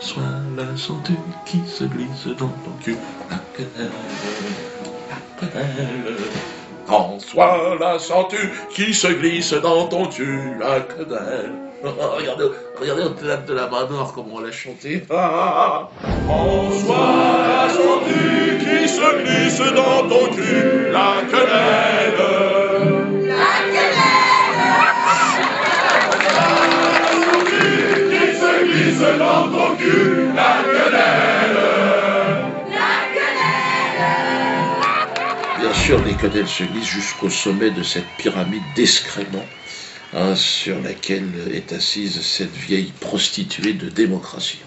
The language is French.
François la ceinture qui se glisse dans ton cul. François la ceinture qui se glisse dans ton cul, la quenelle. regardez, regardez au théâtre de la Manor comment on l'a chanté. François la ceinture qui se glisse dans ton cul, Bien sûr, les quenelles se glissent jusqu'au sommet de cette pyramide d'excréments hein, sur laquelle est assise cette vieille prostituée de démocratie.